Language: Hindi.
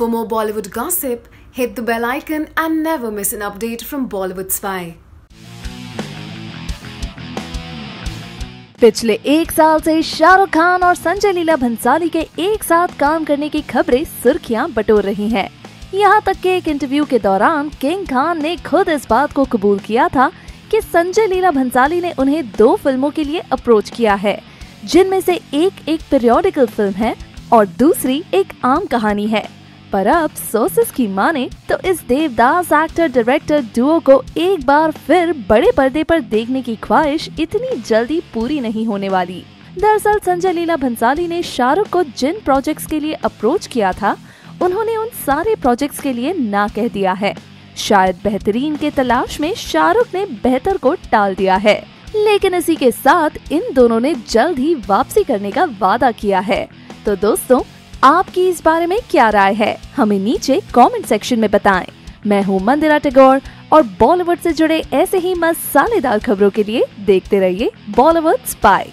For more Bollywood gossip, hit the bell icon and never miss an update from Bollywood Spy. पिछले एक साल से शाहरुख खान और संजय लीला भंसाली के एक साथ काम करने की खबरें सुर्खियाँ बटोर रही हैं। यहाँ तक कि एक इंटरव्यू के दौरान किंग खान ने खुद इस बात को कबूल किया था कि संजय लीला भंसाली ने उन्हें दो फ़िल्मों के लिए अप्रोच किया है जिनमें से एक एक पीरियोडिकल फ़िल्म है और दूसरी एक आम कहानी है पर अब सोर्सेस की माने तो इस देवदास एक्टर डायरेक्टर डुओ को एक बार फिर बड़े पर्दे पर देखने की ख्वाहिश इतनी जल्दी पूरी नहीं होने वाली। दरअसल संजय लीला भंसाली ने शाहरुख को जिन प्रोजेक्ट्स के लिए अप्रोच किया था, उन्होंने उन सारे प्रोजेक्ट्स के लिए ना कह दिया है। शायद बेहतरीन के तलाश में शाहरुख ने बेहतर को टाल दिया है। लेकिन इसी के साथ इन दोनों ने जल्द ही वापसी करने का वादा किया है। तो दोस्तों आपकी इस बारे में क्या राय है, हमें नीचे कमेंट सेक्शन में बताएँ। मैं हूँ मंदिरा टेगोर और बॉलीवुड से जुड़े ऐसे ही मसालेदार खबरों के लिए देखते रहिए बॉलीवुड स्पाई